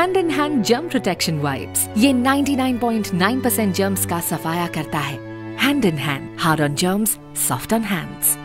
Hand in hand germ protection wipes ये 99.9% germs का सफाया करता है। Hand in hand hard on germs soft on hands